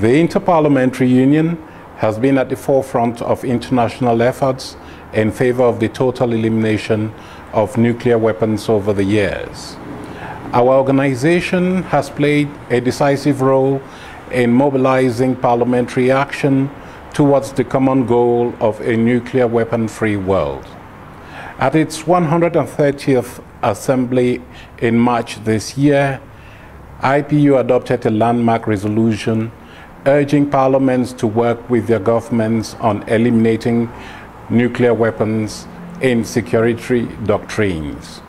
The Interparliamentary Union has been at the forefront of international efforts in favor of the total elimination of nuclear weapons over the years. Our organization has played a decisive role in mobilizing parliamentary action towards the common goal of a nuclear weapon-free world. At its 130th assembly in March this year, IPU adopted a landmark resolution urging parliaments to work with their governments on eliminating nuclear weapons in security doctrines.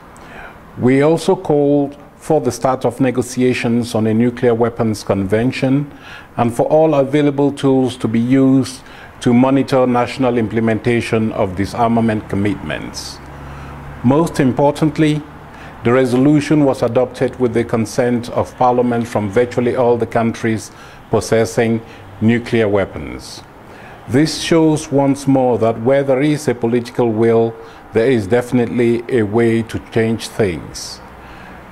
We also called for the start of negotiations on a nuclear weapons convention and for all available tools to be used to monitor national implementation of disarmament commitments. Most importantly, the resolution was adopted with the consent of parliament from virtually all the countries possessing nuclear weapons. This shows once more that where there is a political will, there is definitely a way to change things.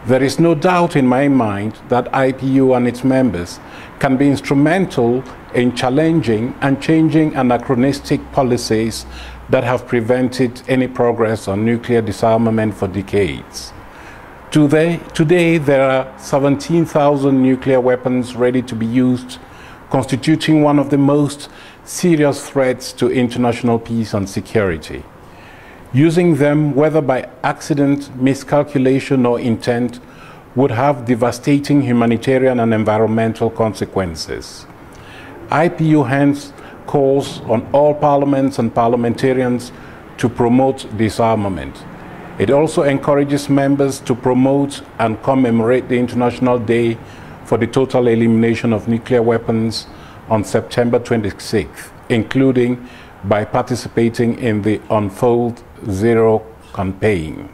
There is no doubt in my mind that IPU and its members can be instrumental in challenging and changing anachronistic policies that have prevented any progress on nuclear disarmament for decades. Today, today there are 17,000 nuclear weapons ready to be used, constituting one of the most serious threats to international peace and security. Using them, whether by accident, miscalculation, or intent, would have devastating humanitarian and environmental consequences. IPU hence calls on all parliaments and parliamentarians to promote disarmament. It also encourages members to promote and commemorate the International Day for the total elimination of nuclear weapons on September 26th, including by participating in the Unfold Zero campaign.